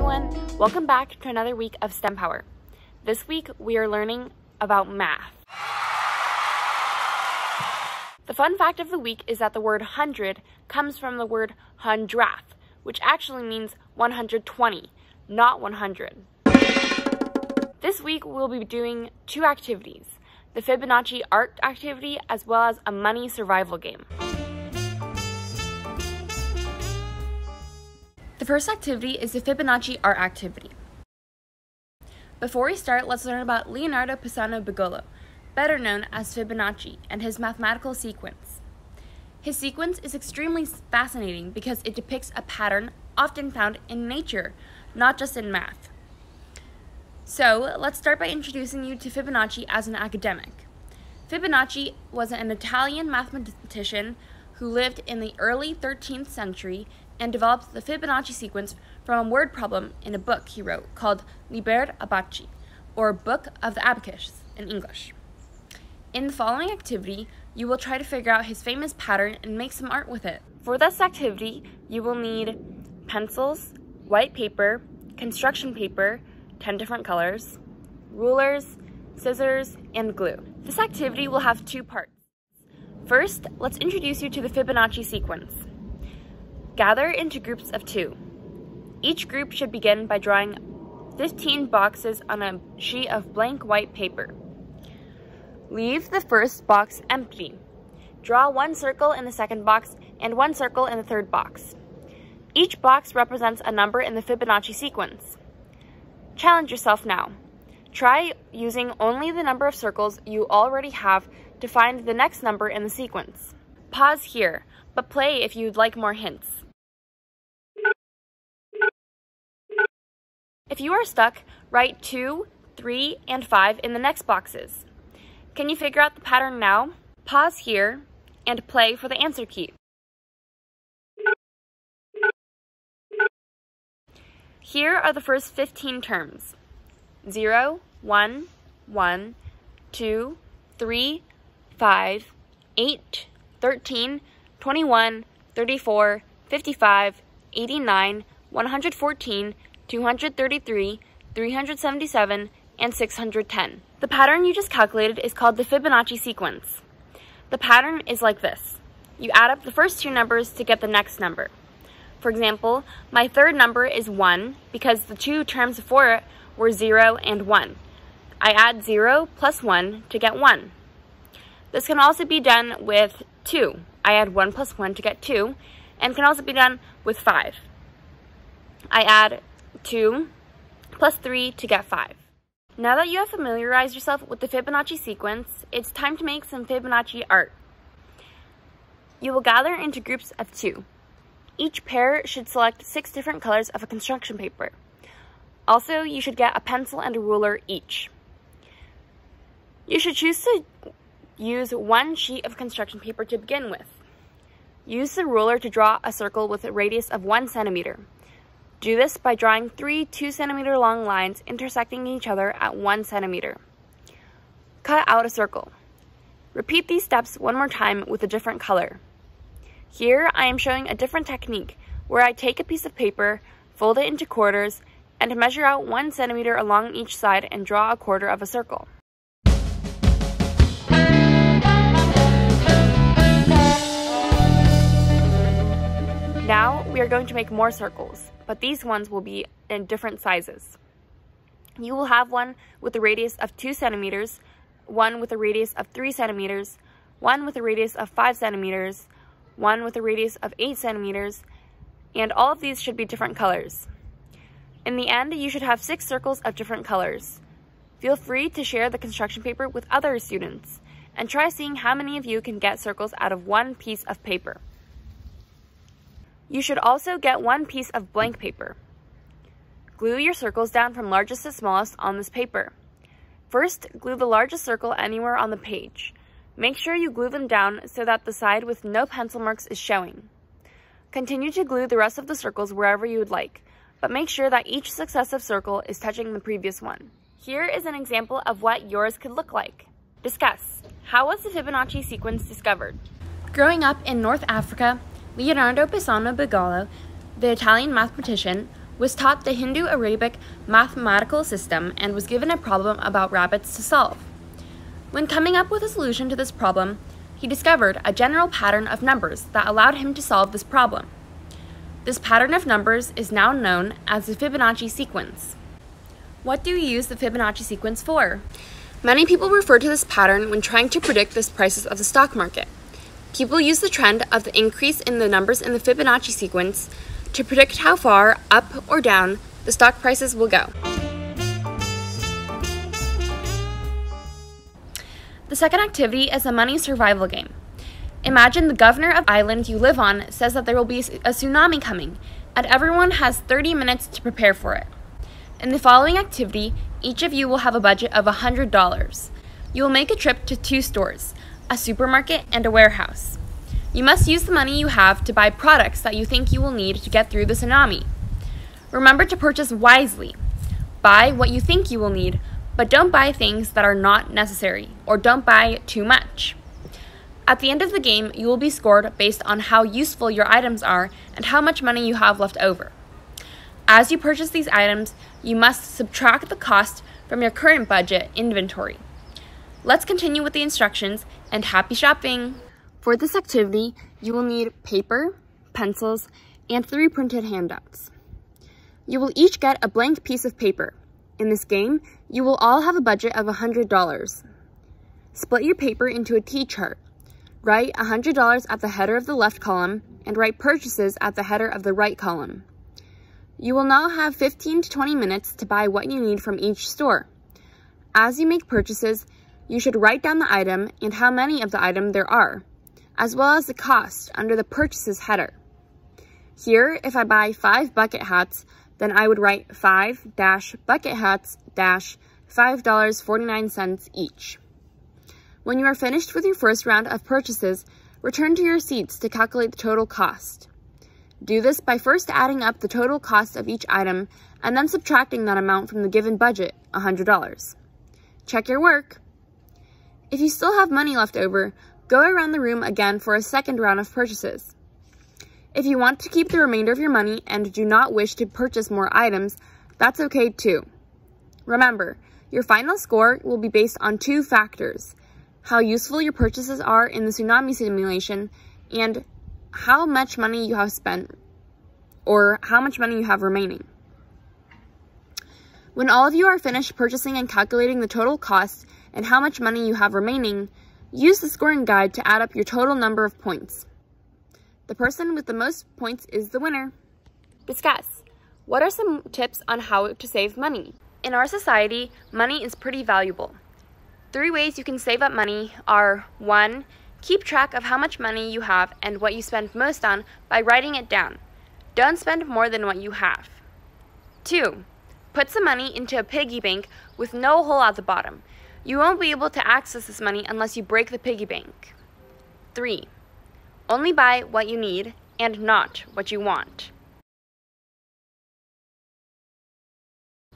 everyone, welcome back to another week of STEMpower. This week we are learning about math. The fun fact of the week is that the word hundred comes from the word hundrath, which actually means 120, not 100. This week we'll be doing two activities, the Fibonacci art activity as well as a money survival game. The first activity is the Fibonacci art activity. Before we start, let's learn about Leonardo Pisano Bigollo, better known as Fibonacci, and his mathematical sequence. His sequence is extremely fascinating because it depicts a pattern often found in nature, not just in math. So, let's start by introducing you to Fibonacci as an academic. Fibonacci was an Italian mathematician who lived in the early 13th century and developed the Fibonacci sequence from a word problem in a book he wrote called Liber Abaci, or Book of the Abacus in English. In the following activity, you will try to figure out his famous pattern and make some art with it. For this activity, you will need pencils, white paper, construction paper, 10 different colors, rulers, scissors, and glue. This activity will have two parts. First, let's introduce you to the Fibonacci sequence. Gather into groups of two. Each group should begin by drawing 15 boxes on a sheet of blank white paper. Leave the first box empty. Draw one circle in the second box and one circle in the third box. Each box represents a number in the Fibonacci sequence. Challenge yourself now. Try using only the number of circles you already have to find the next number in the sequence. Pause here, but play if you'd like more hints. If you are stuck, write 2, 3, and 5 in the next boxes. Can you figure out the pattern now? Pause here and play for the answer key. Here are the first 15 terms. 0, 1, 1, 2, 3, 5, 8, 13, 21, 34, 55, 89, 114, 233, 377, and 610. The pattern you just calculated is called the Fibonacci sequence. The pattern is like this. You add up the first two numbers to get the next number. For example, my third number is 1 because the two terms before it were 0 and 1. I add 0 plus 1 to get 1. This can also be done with 2. I add 1 plus 1 to get 2, and can also be done with 5. I add 2 plus 3 to get 5. Now that you have familiarized yourself with the Fibonacci sequence, it's time to make some Fibonacci art. You will gather into groups of two. Each pair should select six different colors of a construction paper. Also, you should get a pencil and a ruler each. You should choose to use one sheet of construction paper to begin with. Use the ruler to draw a circle with a radius of one centimeter. Do this by drawing three 2 centimeter long lines intersecting each other at 1 centimeter. Cut out a circle. Repeat these steps one more time with a different color. Here I am showing a different technique where I take a piece of paper, fold it into quarters, and measure out 1 centimeter along each side and draw a quarter of a circle. We are going to make more circles, but these ones will be in different sizes. You will have one with a radius of 2 centimeters, one with a radius of 3 centimeters, one with a radius of 5 centimeters, one with a radius of 8 centimeters, and all of these should be different colors. In the end, you should have six circles of different colors. Feel free to share the construction paper with other students, and try seeing how many of you can get circles out of one piece of paper. You should also get one piece of blank paper. Glue your circles down from largest to smallest on this paper. First, glue the largest circle anywhere on the page. Make sure you glue them down so that the side with no pencil marks is showing. Continue to glue the rest of the circles wherever you would like, but make sure that each successive circle is touching the previous one. Here is an example of what yours could look like. Discuss. How was the Fibonacci sequence discovered? Growing up in North Africa, Leonardo Pisano Bigollo, the Italian mathematician, was taught the Hindu-Arabic mathematical system and was given a problem about rabbits to solve. When coming up with a solution to this problem, he discovered a general pattern of numbers that allowed him to solve this problem. This pattern of numbers is now known as the Fibonacci sequence. What do we use the Fibonacci sequence for? Many people refer to this pattern when trying to predict the prices of the stock market. People use the trend of the increase in the numbers in the Fibonacci sequence to predict how far up or down the stock prices will go. The second activity is a money survival game. Imagine the governor of the island you live on says that there will be a tsunami coming, and everyone has 30 minutes to prepare for it. In the following activity, each of you will have a budget of $100. You will make a trip to two stores, a supermarket and a warehouse. You must use the money you have to buy products that you think you will need to get through the tsunami. Remember to purchase wisely. Buy what you think you will need, but don't buy things that are not necessary, or don't buy too much. At the end of the game, you will be scored based on how useful your items are and how much money you have left over. As you purchase these items, you must subtract the cost from your current budget inventory. Let's continue with the instructions and happy shopping! For this activity, you will need paper, pencils, and three printed handouts. You will each get a blank piece of paper. In this game, you will all have a budget of $100. Split your paper into a T-chart. Write $100 at the header of the left column and write purchases at the header of the right column. You will now have 15 to 20 minutes to buy what you need from each store. As you make purchases, you should write down the item and how many of the item there are as well as the cost under the purchases header. Here, if I buy five bucket hats, then I would write 5 dash bucket hats dash $5.49 each. When you are finished with your first round of purchases, return to your seats to calculate the total cost. Do this by first adding up the total cost of each item and then subtracting that amount from the given budget, $100. Check your work. If you still have money left over, Go around the room again for a second round of purchases. If you want to keep the remainder of your money and do not wish to purchase more items, that's okay too. Remember, your final score will be based on two factors, how useful your purchases are in the tsunami simulation and how much money you have spent or how much money you have remaining. When all of you are finished purchasing and calculating the total cost and how much money you have remaining, Use the scoring guide to add up your total number of points. The person with the most points is the winner. Discuss. What are some tips on how to save money? In our society, money is pretty valuable. Three ways you can save up money are 1. Keep track of how much money you have and what you spend most on by writing it down. Don't spend more than what you have. 2. Put some money into a piggy bank with no hole at the bottom. You won't be able to access this money unless you break the piggy bank. 3. Only buy what you need and not what you want.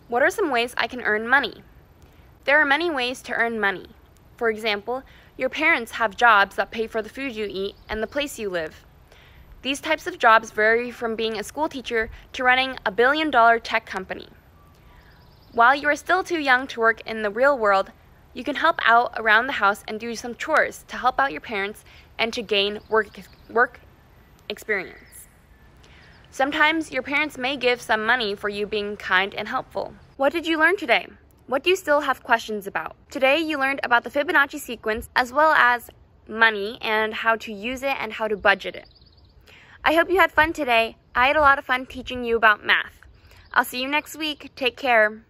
What are some ways I can earn money? There are many ways to earn money. For example, your parents have jobs that pay for the food you eat and the place you live. These types of jobs vary from being a school teacher to running a billion dollar tech company. While you are still too young to work in the real world, you can help out around the house and do some chores to help out your parents and to gain work, work experience. Sometimes your parents may give some money for you being kind and helpful. What did you learn today? What do you still have questions about? Today you learned about the Fibonacci sequence as well as money and how to use it and how to budget it. I hope you had fun today. I had a lot of fun teaching you about math. I'll see you next week. Take care.